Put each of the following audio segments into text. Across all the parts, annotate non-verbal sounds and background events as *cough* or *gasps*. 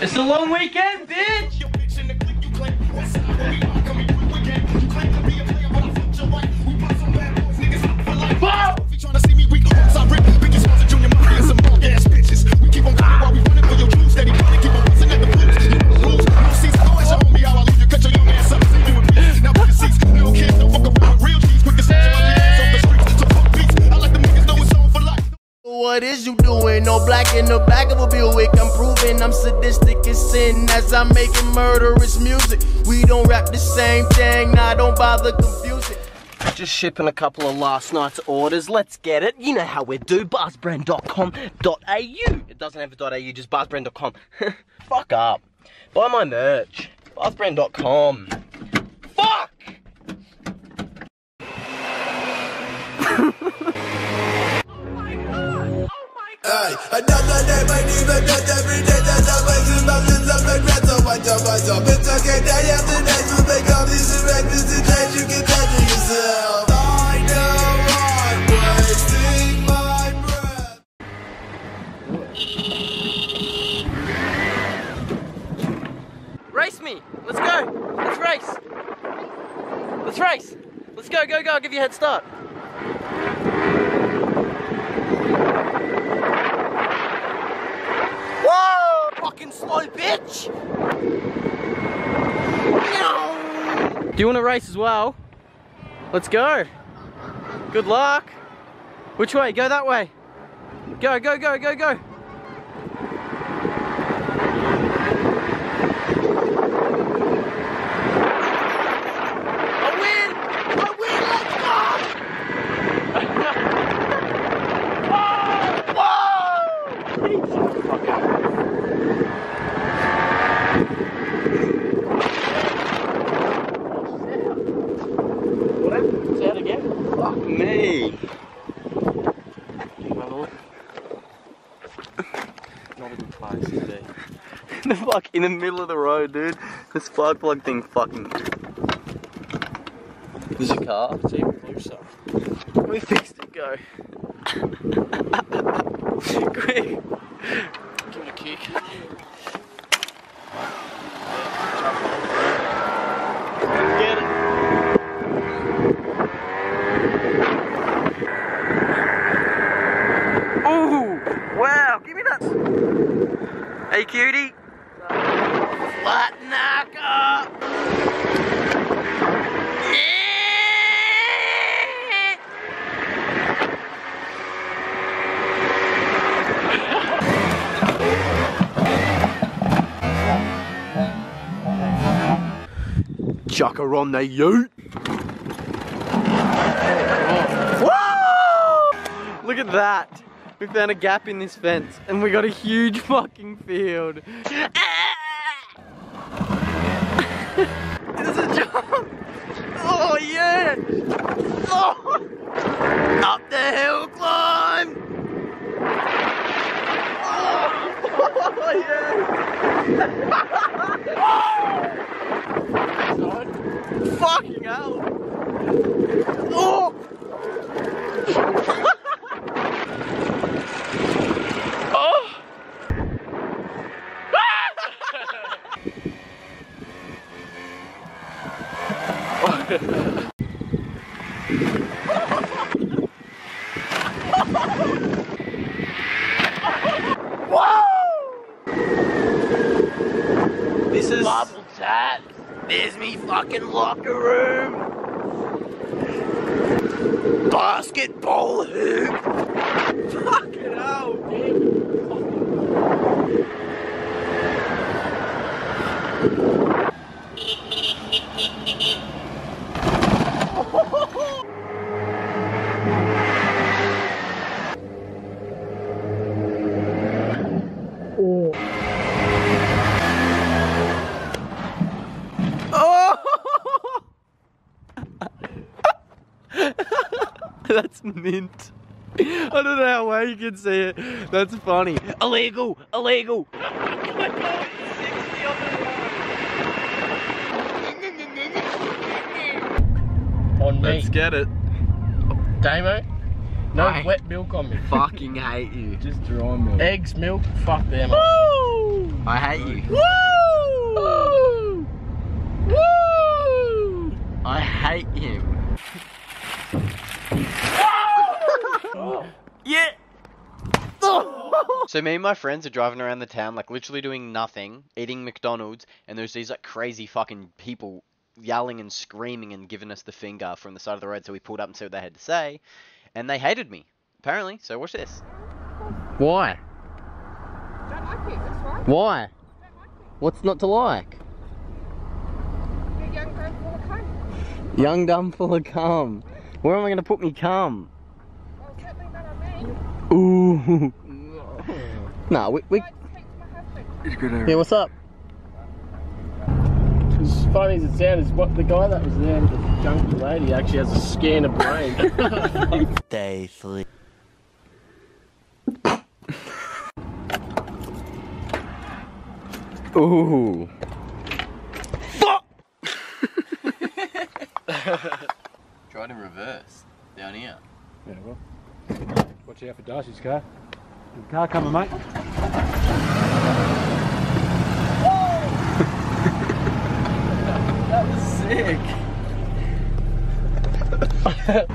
It's a long weekend, bitch! What is you doing? No black in the back of a Buick. I'm proving I'm sadistic as sin as I'm making murderous music. We don't rap the same thing, nah, don't bother confusing. Just shipping a couple of last night's orders. Let's get it. You know how we do. Barzbrand.com.au. It doesn't have a .au, just barzbrand.com. *laughs* Fuck up. Buy my merch. Barzbrand.com. Fuck! Hey, another day, knees are dead every day. I see mountains of regret. So watch out, watch out. It's okay, day after day. You make all these and days. You can measure yourself. I know I'm wasting my breath. Race me. Let's go. Let's race. Let's race. Let's go, go, go. I'll give you a head start. Whoa! Fucking slow bitch! Do you want to race as well? Let's go. Good luck. Which way? Go that way. Go, go, go, go, go. I win! I win! Let's go! Say it again. Fuck me. Not a good place to be. the fuck in the middle of the road, dude. This spark plug thing fucking. There's a car. It's even closer. We fixed it, go. *laughs* Quick. Give it a kick. Get it. Ooh! Wow, give me that. Hey, cutie. Flat knocker. Yeah! Chucker on the ute. Look at that. We found a gap in this fence and we got a huge fucking field. There's a jump. Oh yeah. Oh. Up the hill climb. Oh, yeah. oh. *laughs* Fucking hell. Oh. Oh! This is bubble chat. There's me fucking locker room. Basketball hoop. Fucking hell, *laughs* That's mint. I don't know how well you can see it. That's funny. Illegal! Illegal! *laughs* On me. Let's get it. Damo, no Aye. wet milk on me. Fucking hate you. *laughs* Just dry milk. Eggs, milk, fuck them. Woo! I hate you. Woo! Woo! I hate him. yeah. So me and my friends are driving around the town, like literally doing nothing, eating McDonald's, and there's these like crazy fucking people yelling and screaming and giving us the finger from the side of the road. So we pulled up and see what they had to say, and they hated me apparently. So watch this. Why? Like it, right. Why? Like What's not to like? You're young, don't fall a. Young, dumb, full of cum. Where am I going to put me cum? Well, certainly not on me. Ooh. *laughs* nah, we, we. Go and speak to my husband. Yeah, what's up? As funny as it sounds, what the guy that was there with the junkie lady actually has a scan of brain. *laughs* Day three. Ooh. Fuck! Tried in reverse down here. Yeah, well. Watch out for Darcy's car. Car coming, mate. That was sick.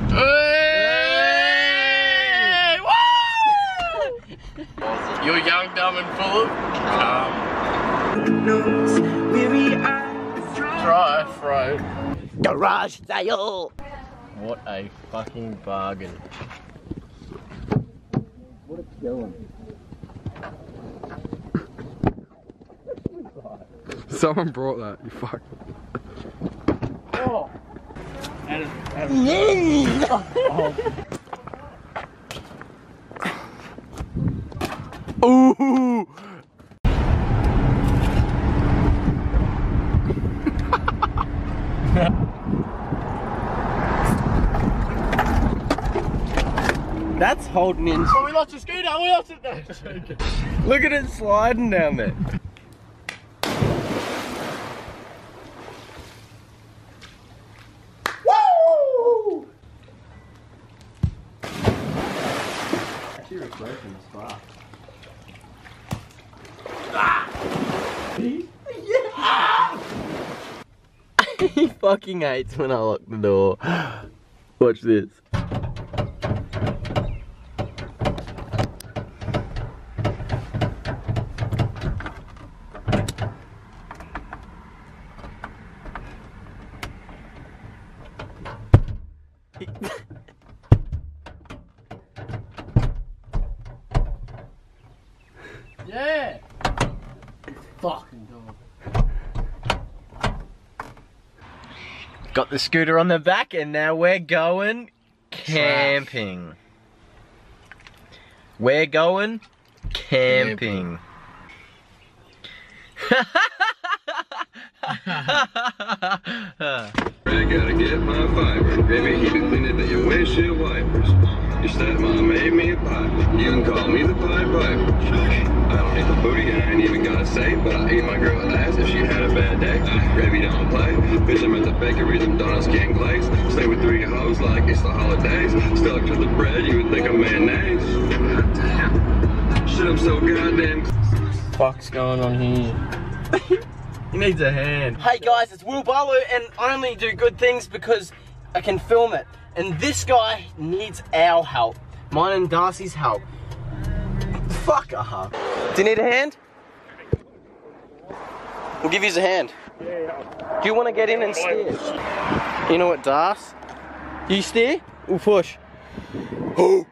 Hey! Woo! *laughs* You're young, dumb, and full of cum. Dry throat. Garage sale. What a fucking bargain. Someone brought that, you fuck. Ooh. *laughs* Oh. That's holding in. Oh, we lost a scooter. We lost it. *laughs* No. Look at it sliding down there. *laughs* he fucking hates when I lock the door. *gasps* Watch this. Yeah. Fucking dog. Got the scooter on the back and now we're going camping. We're going camping. I gotta get my fiber. Baby, keep it cleaner than your windshield wipers. Your stepmom made me a pie. You can call me the Pied Piper. I don't hit the booty, and I ain't even gotta say, but I eat my girl ass if she had a bad day. Gravy don't play. Bitch, I'm at the bakery, them donuts getting glazed. Stay with three hoes like it's the holidays. Stuck to the bread, you would think I'm mayonnaise. Damn. Shit, I'm so goddamn Fuck's going on here? *laughs* He needs a hand. Hey guys, it's Will Barlow and I only do good things because I can film it. And this guy needs our help. Mine and Darcy's help. Fuck up. Do you need a hand? We'll give you a hand. Do you want to get in and steer? You know what, Darcy? You steer? We'll push. *gasps* Look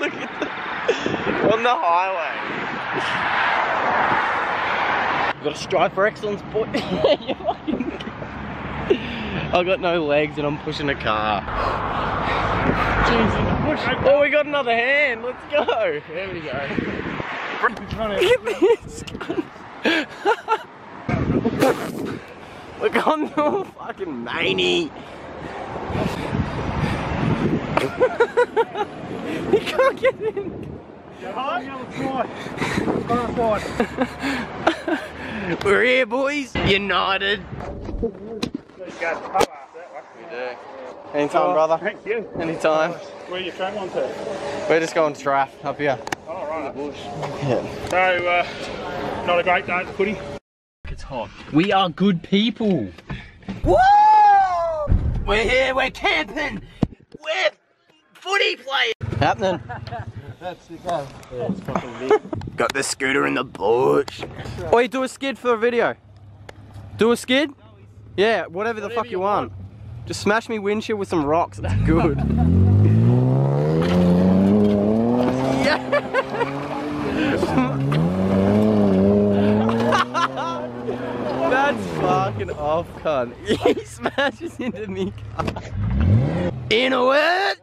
at the, on the highway. You gotta strive for excellence, boy. *laughs* You fucking- I got no legs and I'm pushing a car. Oh, we got another hand. Let's go. There we go. This. *laughs* Look on the fucking maney. he *laughs* can't get in. *laughs* We're here, boys. United. We do. Anytime, brother. Thank you. Anytime. Where are you travelling to? We're just going to Traff up here. Oh, right. Yeah. So, uh, Not a great day at the footy. It's hot. We are good people. Woo! We're here, we're camping. We're footy players. Happening. Got the scooter in the bush. Oi, do a skid for a video. Do a skid? Yeah, whatever the fuck you, want. Just smash me windshield with some rocks. That's good. *laughs* *laughs* That's fucking off, cunt. *laughs* He smashes into me. In a word.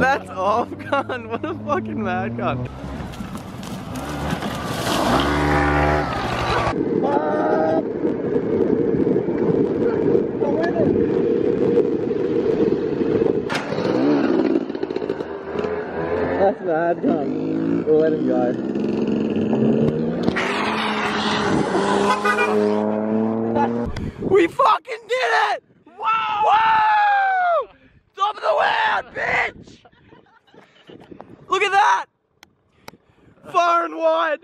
That's off, cunt. What a fucking mad. That's mad cunt. We'll let him go. We fucking did it! Wow! Wow! Top of the world, bitch! Look at that! Far and wide!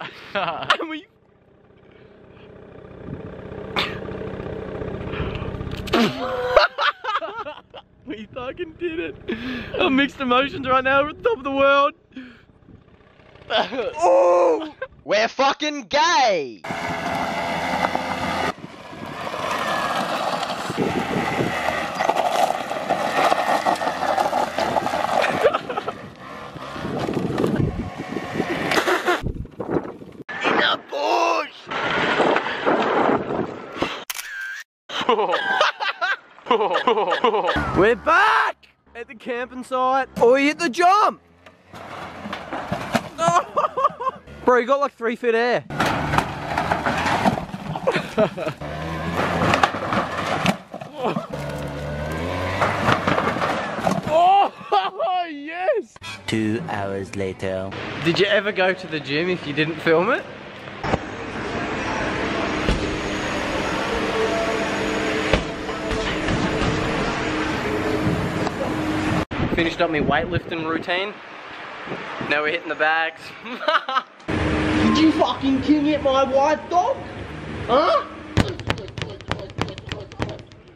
*laughs* and we *laughs* We fucking did it. I'm mixed emotions right now. We're at the top of the world. oh! *laughs* We're fucking gay! In the bush! We're back at the camping site. Oh, you hit the jump! *laughs* Bro, you got like three feet air. *laughs* Oh, yes! Two hours later. Did you ever go to the gym if you didn't film it? Finished up my weightlifting routine. Now we're hitting the bags. Did *laughs* you fucking king at my wife, dog? Huh?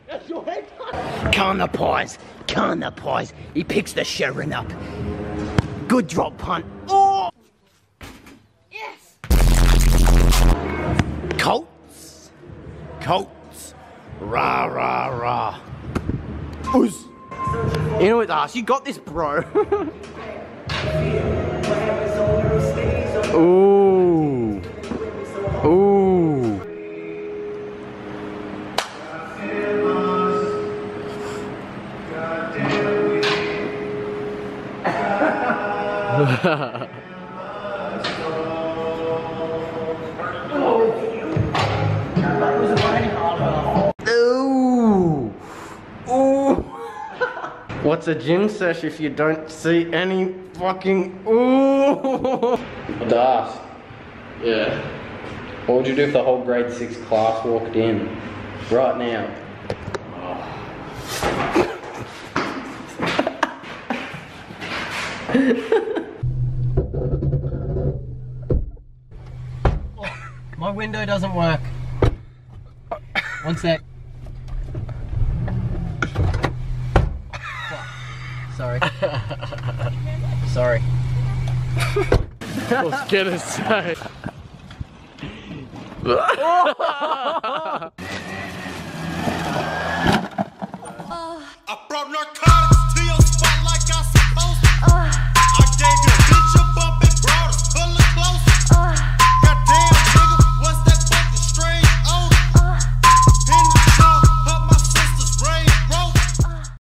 That's your head. Can the pies. Can the pies. He picks the Sherrin up. Good drop punt. Oh! Yes! Colts. Colts. Rah, rah, rah. Ooze. You know what, Ash? You got this, bro. *laughs* Ooh. Ooh. Ooh. *laughs* What's a gym sesh if you don't see any fucking ooh? Das. Yeah. What would you do if the whole grade six class walked in right now? My window doesn't work. One sec. Sorry. *laughs* Sorry. Let's get inside. I brought.